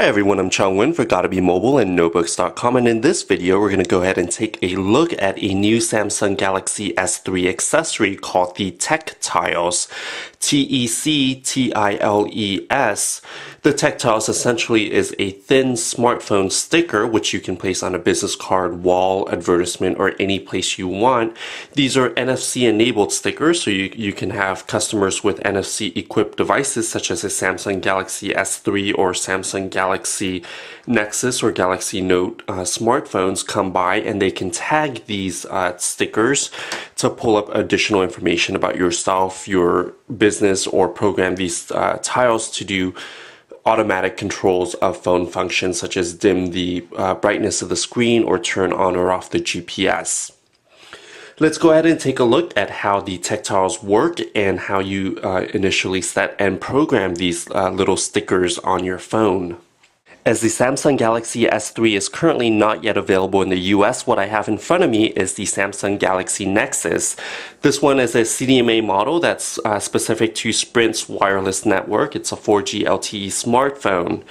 Hi everyone, I'm Chuong Nguyen for Gotta Be Mobile and Notebooks.com and in this video we're going to go ahead and take a look at a new Samsung Galaxy S3 accessory called the Tectiles. T-E-C-T-I-L-E-S. The Tectiles essentially is a thin smartphone sticker which you can place on a business card, wall, advertisement, or any place you want. These are NFC enabled stickers so you, you can have customers with NFC equipped devices such as a Samsung Galaxy S3 or Samsung Galaxy Nexus or Galaxy Note uh, smartphones come by and they can tag these uh, stickers to pull up additional information about yourself, your business, or program these uh, tiles to do automatic controls of phone functions such as dim the uh, brightness of the screen or turn on or off the GPS. Let's go ahead and take a look at how the Tectiles work and how you uh, initially set and program these uh, little stickers on your phone. As the Samsung Galaxy S3 is currently not yet available in the US, what I have in front of me is the Samsung Galaxy Nexus. This one is a CDMA model that's uh, specific to Sprint's wireless network. It's a 4G LTE smartphone.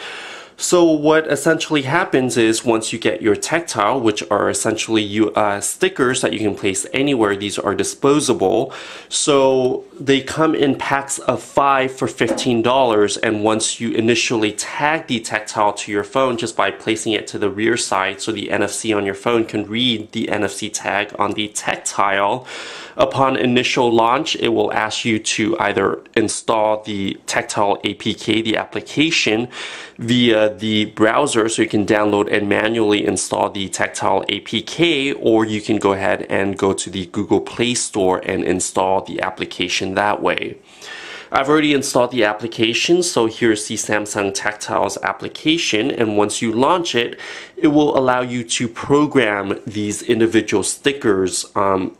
So what essentially happens is once you get your TecTile, which are essentially you, uh, stickers that you can place anywhere, these are disposable. So they come in packs of five for $15 and once you initially tag the TecTile to your phone just by placing it to the rear side so the NFC on your phone can read the NFC tag on the tectile, upon initial launch it will ask you to either install the TecTile APK, the application, via the browser so you can download and manually install the TecTile APK or you can go ahead and go to the Google Play Store and install the application that way. I've already installed the application, so here's the Samsung TecTiles application, and once you launch it, it will allow you to program these individual stickers um,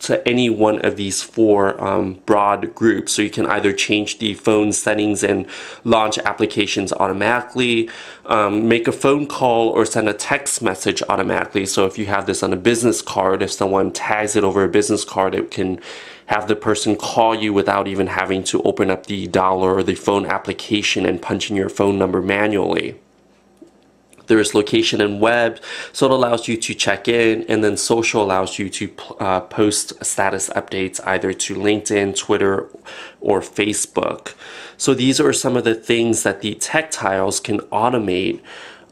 to any one of these four um, broad groups. So you can either change the phone settings and launch applications automatically, um, make a phone call or send a text message automatically. So if you have this on a business card, if someone tags it over a business card, it can have the person call you without even having to open up the dialer or the phone application and punch in your phone number manually. There is location and web, so it allows you to check in, and then social allows you to uh, post status updates either to LinkedIn, Twitter, or Facebook. So these are some of the things that the Tectiles can automate.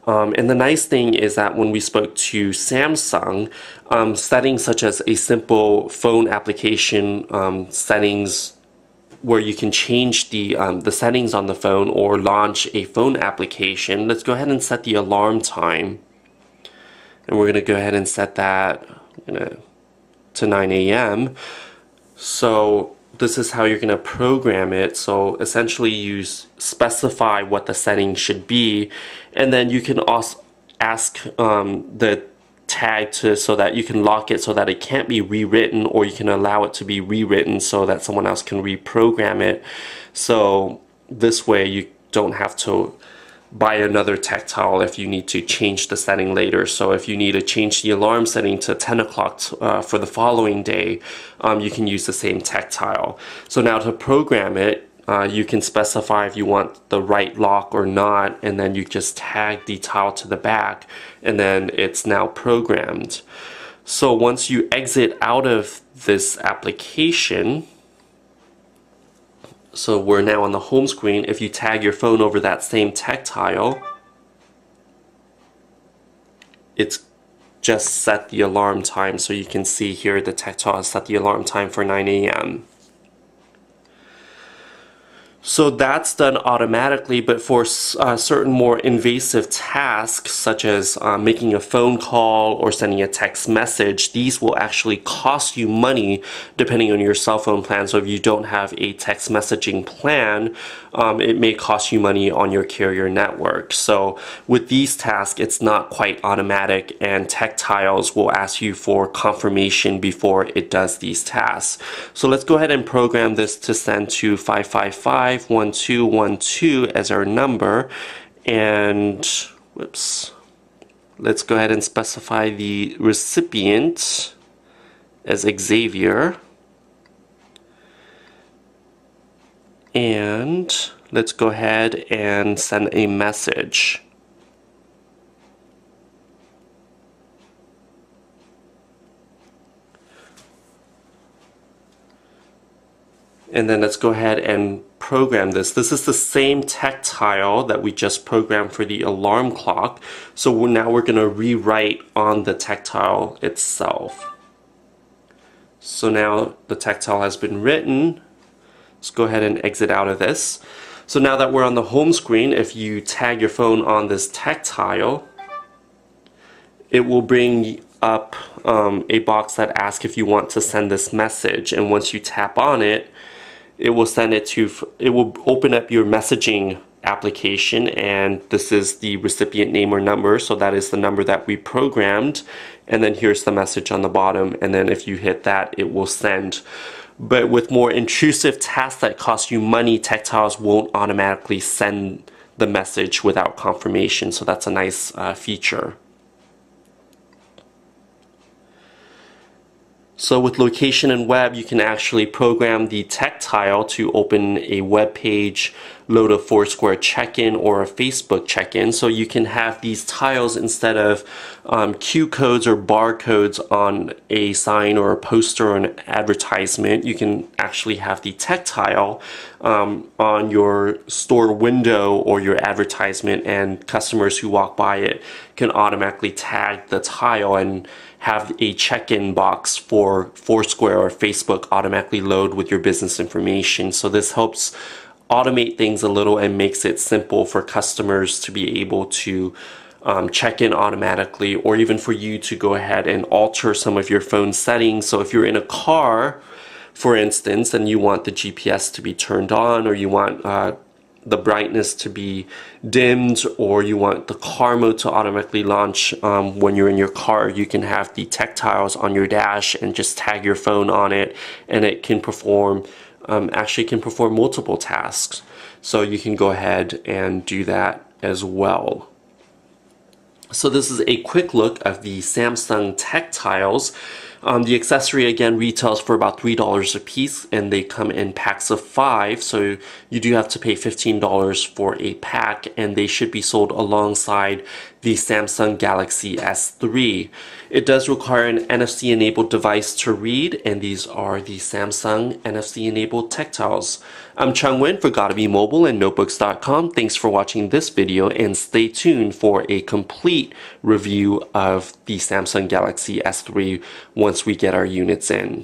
Um, and the nice thing is that when we spoke to Samsung, um, settings such as a simple phone application um, settings where you can change the, um, the settings on the phone or launch a phone application. Let's go ahead and set the alarm time. And we're going to go ahead and set that to 9 a.m. So this is how you're going to program it. So essentially you specify what the setting should be and then you can also ask um, the tag to so that you can lock it so that it can't be rewritten or you can allow it to be rewritten so that someone else can reprogram it. So this way you don't have to buy another TecTile if you need to change the setting later. So if you need to change the alarm setting to 10 o'clock uh, for the following day um, you can use the same TecTile. So now to program it uh, you can specify if you want the write lock or not and then you just tag the tile to the back and then it's now programmed. So once you exit out of this application, so we're now on the home screen, if you tag your phone over that same tectile, it's just set the alarm time so you can see here the tectile has set the alarm time for 9 a.m. So that's done automatically, but for uh, certain more invasive tasks, such as uh, making a phone call or sending a text message, these will actually cost you money depending on your cell phone plan. So if you don't have a text messaging plan, um, it may cost you money on your carrier network. So with these tasks, it's not quite automatic and Tectiles will ask you for confirmation before it does these tasks. So let's go ahead and program this to send to 555 51212 as our number. And whoops let's go ahead and specify the recipient as Xavier. And let's go ahead and send a message. And then let's go ahead and program this. This is the same TecTile that we just programmed for the alarm clock. So we're, now we're going to rewrite on the TecTile itself. So now the TecTile has been written. Let's go ahead and exit out of this. So now that we're on the home screen, if you tag your phone on this TecTile, it will bring up um, a box that asks if you want to send this message. And once you tap on it, it will send it to, it will open up your messaging application and this is the recipient name or number. So that is the number that we programmed and then here's the message on the bottom and then if you hit that it will send. But with more intrusive tasks that cost you money TecTiles won't automatically send the message without confirmation. So that's a nice uh, feature So with location and web, you can actually program the TecTile to open a web page, load a Foursquare check-in or a Facebook check-in. So you can have these tiles instead of um, Q codes or barcodes on a sign or a poster or an advertisement. You can actually have the TecTile um, on your store window or your advertisement and customers who walk by it can automatically tag the tile and have a check-in box for Foursquare or Facebook automatically load with your business information. So this helps automate things a little and makes it simple for customers to be able to um, check in automatically or even for you to go ahead and alter some of your phone settings. So if you're in a car, for instance, and you want the GPS to be turned on or you want uh, the brightness to be dimmed or you want the car mode to automatically launch um, when you're in your car you can have the TecTiles on your dash and just tag your phone on it and it can perform um, actually can perform multiple tasks. So you can go ahead and do that as well. So this is a quick look of the Samsung TecTiles um, the accessory again retails for about $3 a piece and they come in packs of 5 so you do have to pay $15 for a pack and they should be sold alongside the Samsung Galaxy S3. It does require an NFC enabled device to read and these are the Samsung NFC enabled TecTiles. I'm Chuong Nguyen for Gotta Be Mobile and Notebooks.com. Thanks for watching this video and stay tuned for a complete review of the Samsung Galaxy S3 once we get our units in.